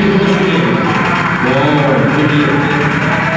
兄弟，我兄弟。